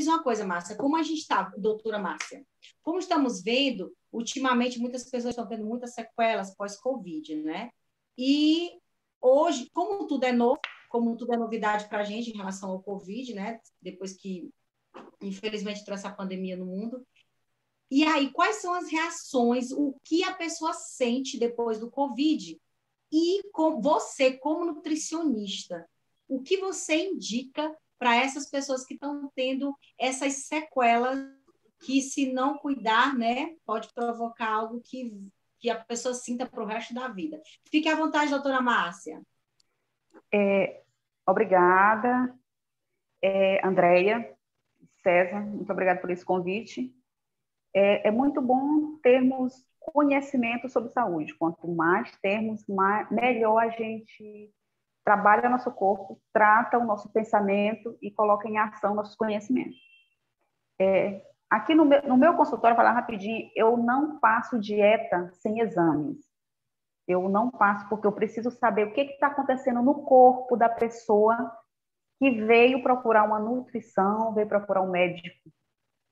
diz uma coisa, Márcia, como a gente está, doutora Márcia, como estamos vendo, ultimamente muitas pessoas estão tendo muitas sequelas pós-Covid, né? E hoje, como tudo é novo, como tudo é novidade para a gente em relação ao Covid, né? Depois que, infelizmente, trouxe a pandemia no mundo. E aí, quais são as reações, o que a pessoa sente depois do Covid? E com você, como nutricionista, o que você indica para essas pessoas que estão tendo essas sequelas que, se não cuidar, né, pode provocar algo que, que a pessoa sinta para o resto da vida. Fique à vontade, doutora Márcia. É, obrigada, é, Andréia, César, muito obrigada por esse convite. É, é, muito bom termos conhecimento sobre saúde. Quanto mais termos, mais, melhor a gente trabalha nosso corpo, trata o nosso pensamento e coloca em ação nossos conhecimentos. É, aqui no meu, no meu consultório, falar rapidinho, eu não passo dieta sem exames. Eu não passo porque eu preciso saber o que está acontecendo no corpo da pessoa que veio procurar uma nutrição, veio procurar um médico.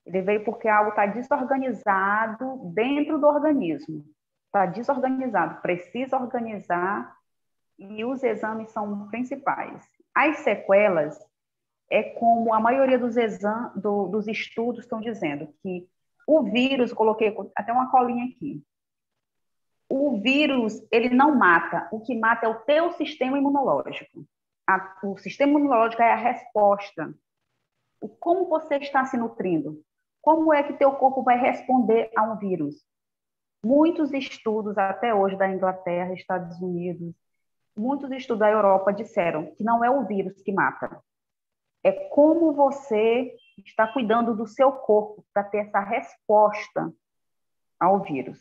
Ele veio porque algo está desorganizado dentro do organismo. Está desorganizado, precisa organizar e os exames são principais. As sequelas é como a maioria dos, exam, do, dos estudos estão dizendo, que o vírus, coloquei até uma colinha aqui, o vírus, ele não mata, o que mata é o teu sistema imunológico. A, o sistema imunológico é a resposta. O, como você está se nutrindo? Como é que teu corpo vai responder a um vírus? Muitos estudos até hoje da Inglaterra, Estados Unidos, muitos estudos da Europa disseram que não é o vírus que mata, é como você está cuidando do seu corpo para ter essa resposta ao vírus.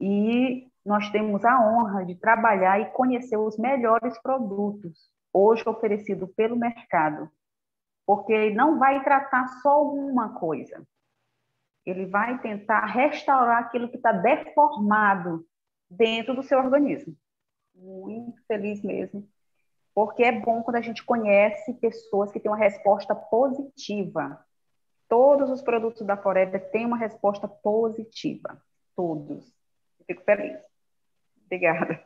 E nós temos a honra de trabalhar e conhecer os melhores produtos hoje oferecidos pelo mercado, porque não vai tratar só uma coisa. Ele vai tentar restaurar aquilo que está deformado dentro do seu organismo muito feliz mesmo, porque é bom quando a gente conhece pessoas que têm uma resposta positiva. Todos os produtos da Forever têm uma resposta positiva, todos. Eu fico feliz. Obrigada.